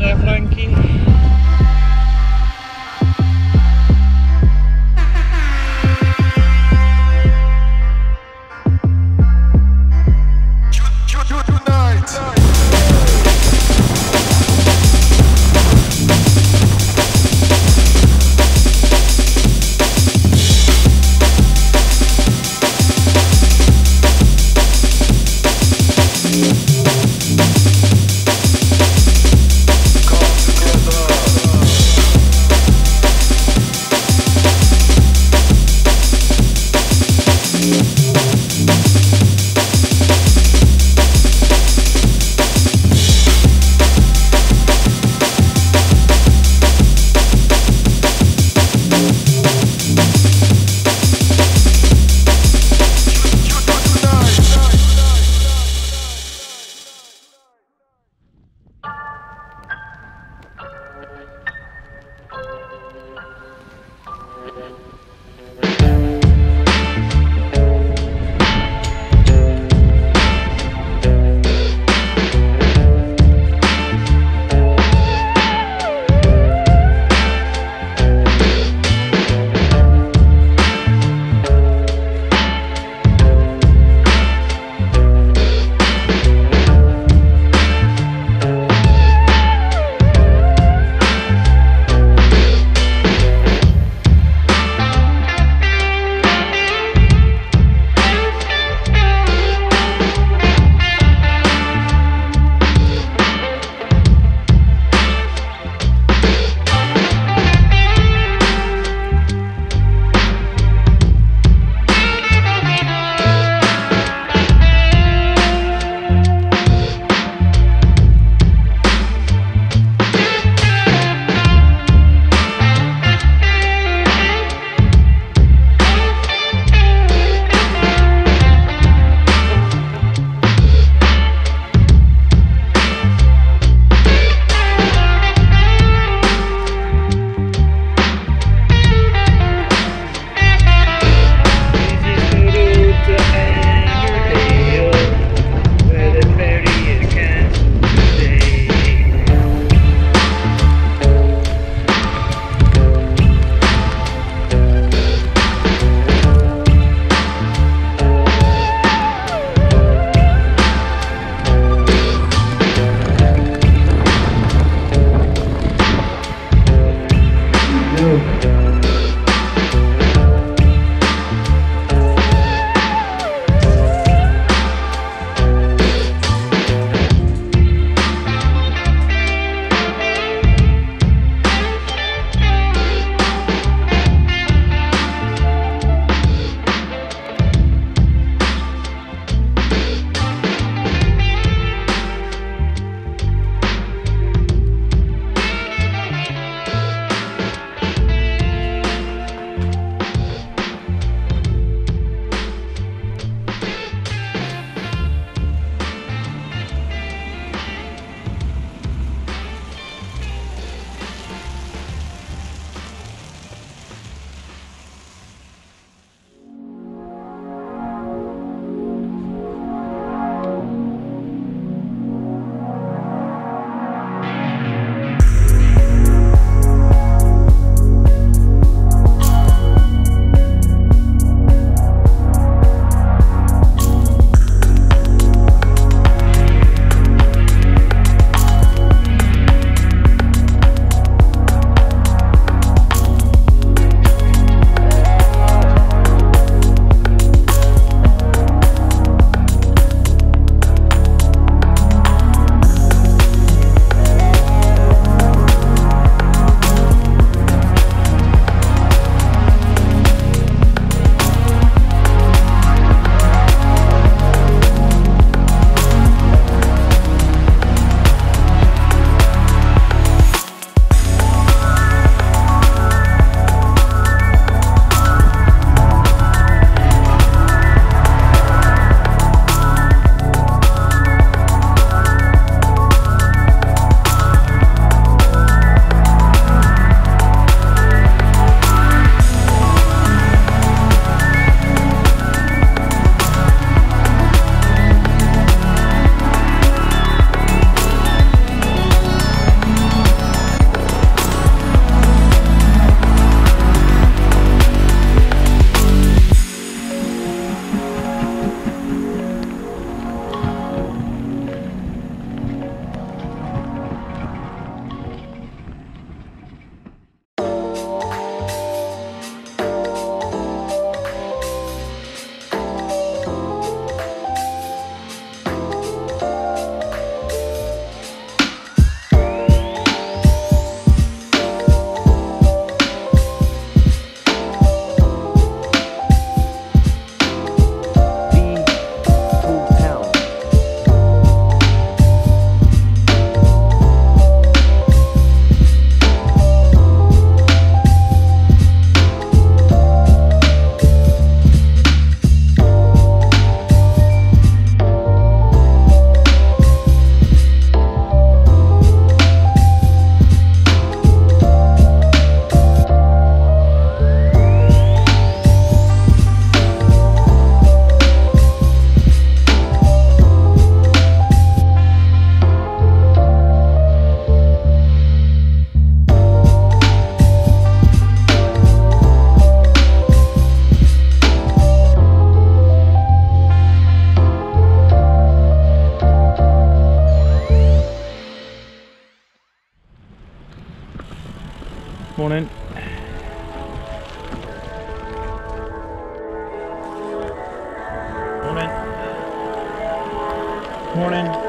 their flanking. Valeu. morning. Morning. Morning.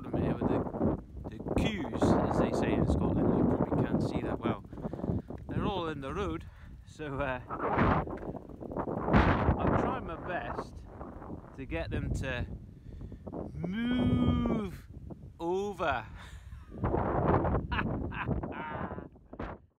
Problem here with the, the queues, as they say in Scotland. You probably can't see that well. They're all in the road, so uh, I'm trying my best to get them to